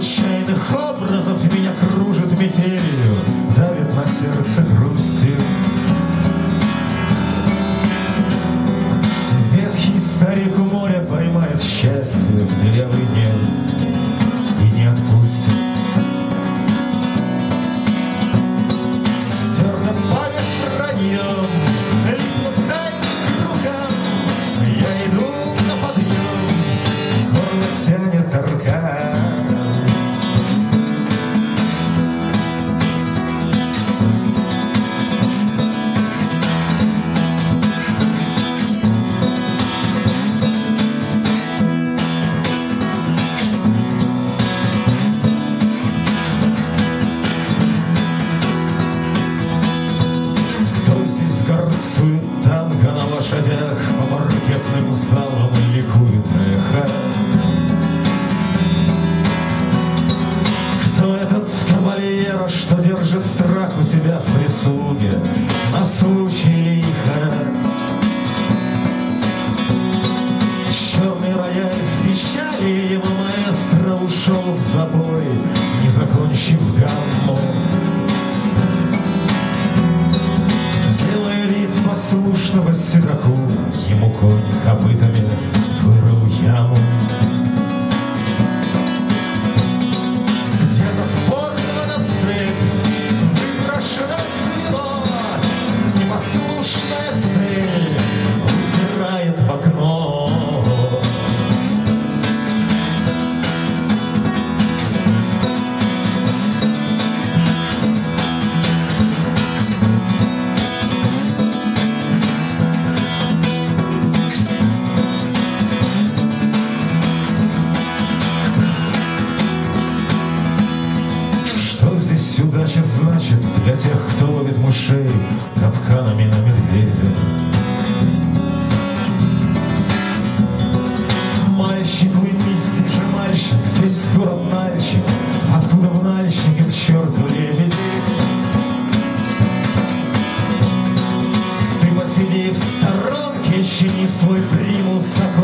случайных образов меня кружит метелью, давит на сердце грустью. Ветхий старик у моря поймает счастье в день что держит страх у себя в прислуге На случай лиха? Черный рояль в печали Его маэстро ушел в забой Не закончив гамму Делая вид послушного седоку, Ему конь копытами значит для тех, кто ловит мышей капканами на медведя? Мальчик, уймись, же мальчик, здесь город Нальчик, откуда в Нальчике к черту лебеди? Ты посиди в сторонке, чини свой примус, а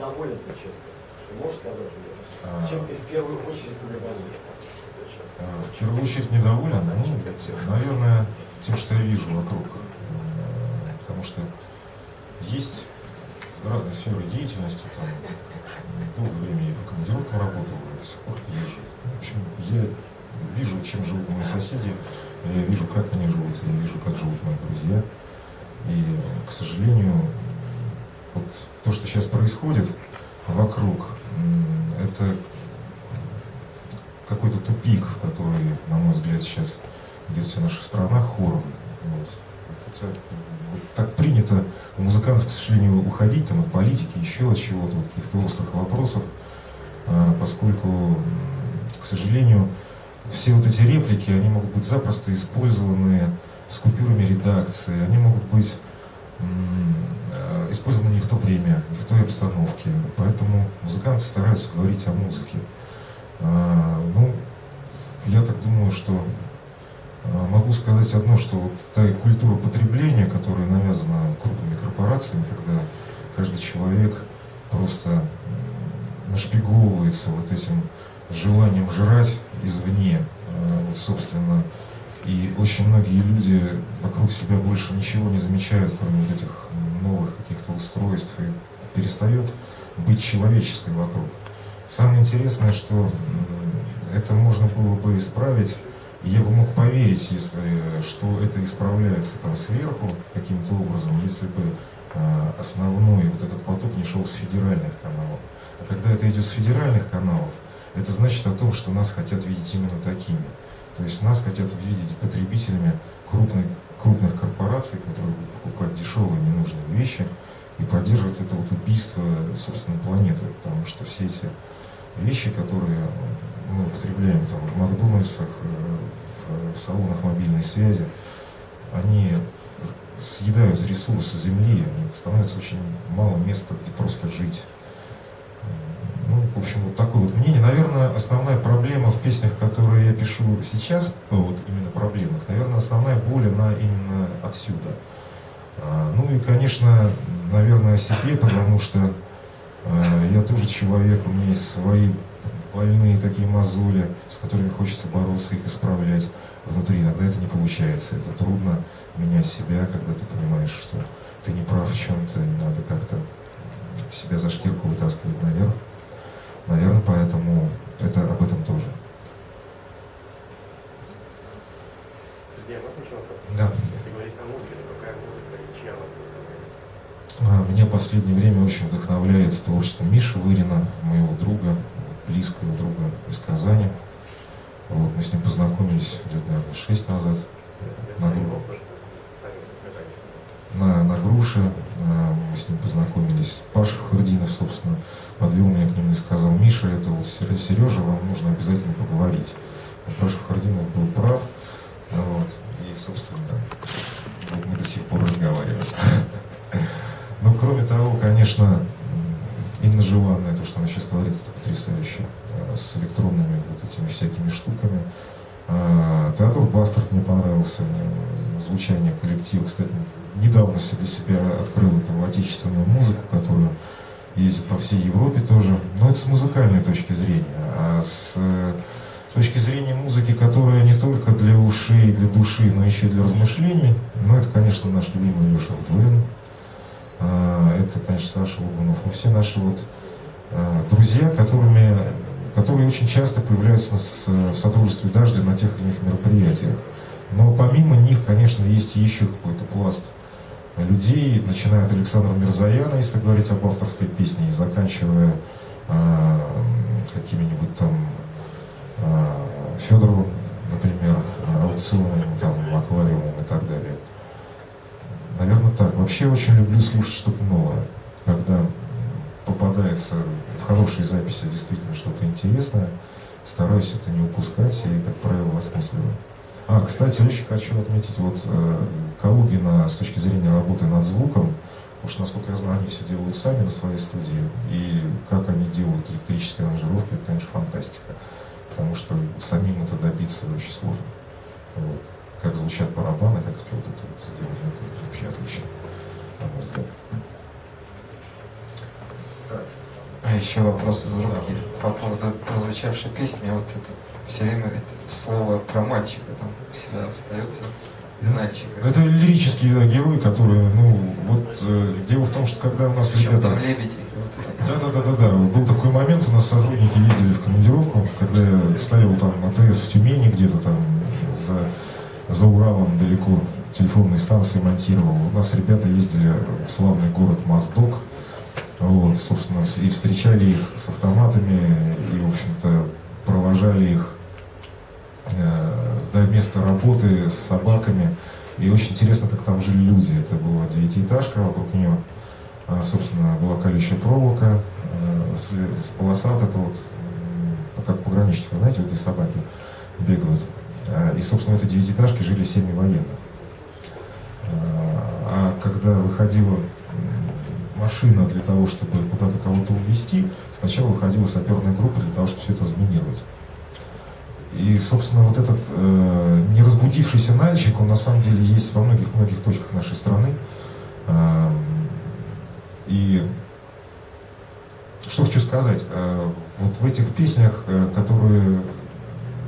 что-то недоволен ты чем-то. Ты можешь сказать мне, А. чем ты в первую очередь недоволен? Э, В первую очередь недоволен, ну, наверное, тем, что я вижу вокруг. Э, Потому что есть разные сферы деятельности, там, долгое время я по командировкам работал, а до сих пор езжу. В общем, я вижу, чем живут мои соседи, я вижу, как они живут, я вижу, как живут мои друзья. И, к сожалению, вот то, что сейчас происходит вокруг, это какой-то тупик, в который, на мой взгляд, сейчас идет вся наша страна хором. Вот. Хотя вот так принято у музыкантов, к сожалению, уходить там, от политики, еще от чего-то, от каких-то острых вопросов, а, поскольку, к сожалению, все вот эти реплики, они могут быть запросто использованы с купюрами редакции, они могут быть использованы не в то время, не в той обстановке. Поэтому музыканты стараются говорить о музыке. А, ну, я так думаю, что а, могу сказать одно, что вот та культура потребления, которая навязана крупными корпорациями, когда каждый человек просто нашпиговывается вот этим желанием жрать извне, э, вот, собственно, и очень многие люди вокруг себя больше ничего не замечают, кроме вот этих новых каких-то устройств, и перестает быть человеческой вокруг. Самое интересное, что это можно было бы исправить, я бы мог поверить, если что это исправляется там сверху каким-то образом, если бы э, основной вот этот поток не шел с федеральных каналов. А когда это идет с федеральных каналов, это значит о том, что нас хотят видеть именно такими. То есть нас хотят видеть потребителями крупных, крупных корпораций, которые будут покупать дешевые ненужные вещи и поддерживать это вот убийство, собственно, планеты. Потому что все эти вещи, которые мы употребляем там, в Макдональдсах, э, в, в салонах мобильной связи, они съедают ресурсы Земли, становится очень мало места, где просто жить. Ну, в общем, вот такое вот мнение. Наверное, основная проблема в песнях, которые я пишу сейчас, вот именно проблемных, наверное, основная боль, она именно отсюда. А, ну и, конечно, наверное, о себе, потому что а, я тоже человек, у меня есть свои больные такие мозоли, с которыми хочется бороться, их исправлять внутри. Иногда это не получается. Это трудно менять себя, когда ты понимаешь, что ты не прав в чем-то, и надо как-то себя за шкирку вытаскивать наверх. Наверное, поэтому это об этом тоже. Да. А, меня в последнее время очень вдохновляет творчество Миши Вырина, моего друга, близкого друга из Казани. Вот, мы с ним познакомились лет, наверное, шесть назад на, на, на груше. С ним познакомились. Паша Хурдинов, собственно, подвел меня к нему и сказал, Миша, это вот Сережа, вам нужно обязательно поговорить. Паша Хурдинов был прав. Вот, и, собственно, вот мы до сих пор разговариваем. Но, кроме того, конечно, Инна Живанная, то, что она сейчас творит, это потрясающе. А, с электронными вот этими всякими штуками. А, Теодор Бастард мне понравился, звучание коллектива. Кстати, недавно для себя открыл эту отечественную музыку, которую ездит по всей Европе тоже. Но это с музыкальной точки зрения. А с точки зрения музыки, которая не только для ушей, для души, но еще и для размышлений, ну, это, конечно, наш любимый Леша Вдовин. А, это, конечно, Саша Луганов. И все наши вот а, друзья, которыми, которые очень часто появляются в Содружестве Дождя на тех или иных мероприятиях. Но помимо них, конечно, есть еще какой-то пласт людей, начиная от Александра Мирзаяна, если говорить об авторской песне, и заканчивая э, какими-нибудь там э, Федоровым, например, аукционом, там, аквариумом и так далее. Наверное, так. Вообще очень люблю слушать что-то новое, когда попадается в хорошие записи действительно что-то интересное, стараюсь это не упускать и, как правило, осмысливаю. А, кстати, очень хочу отметить вот э, Калугина с точки зрения работы над звуком, что, насколько я знаю, они все делают сами на своей студии, и как они делают электрические аранжировки, это, конечно, фантастика, потому что самим это добиться очень сложно. Вот. Как звучат барабаны, как все вот это вот сделать, это вообще отлично, на мой взгляд. А еще вопрос из рубки да. по поводу прозвучавшей песни. Вот это все время это слово про мальчика там всегда остается из. Это лирический да, герой, который, ну, вот э, дело в том, что когда у нас Причем ребята... там лебеди. Да, да, да, да, да. Был такой момент, у нас сотрудники ездили в командировку, когда я ставил там АТС в Тюмени где-то там за, за Уралом далеко телефонные станции монтировал. У нас ребята ездили в славный город Моздок, вот, собственно, и встречали их с автоматами, и, в общем-то, провожали их до места работы с собаками. И очень интересно, как там жили люди. Это была девятиэтажка, вокруг нее, э, собственно, была колючая проволока, с полоса вот это вот, как пограничники, знаете, где собаки бегают. Э, и, собственно, в этой девятиэтажке жили семьи военных. А когда выходила машина для того, чтобы куда-то кого-то увезти, сначала выходила саперная группа для того, чтобы все это заминировать. И, собственно, вот этот э, не разбудившийся нальчик, он на самом деле есть во многих-многих точках нашей страны. Э, И что хочу сказать, э, вот в этих песнях, э, которые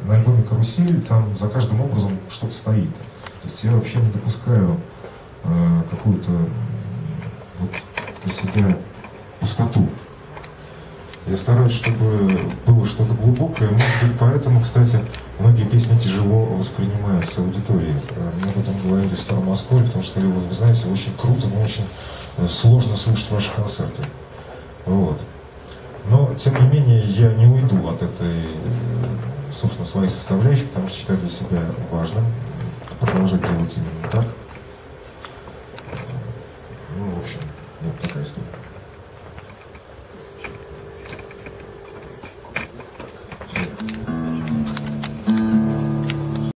на альбоме «Карусель», там за каждым образом что-то стоит. То есть я вообще не допускаю э, какую-то вот для себя пустоту. Я стараюсь, чтобы было что-то глубокое. Может быть, поэтому, кстати, многие песни тяжело воспринимаются аудиторией. Э, мне об этом говорили в Старом Осколе, потому что говорили, вы знаете, очень круто, но очень э, сложно слушать ваши концерты. Вот. Но, тем не менее, я не уйду от этой, э, собственно, своей составляющей, потому что считаю для себя важным продолжать делать именно так. Ну, в общем, вот такая история.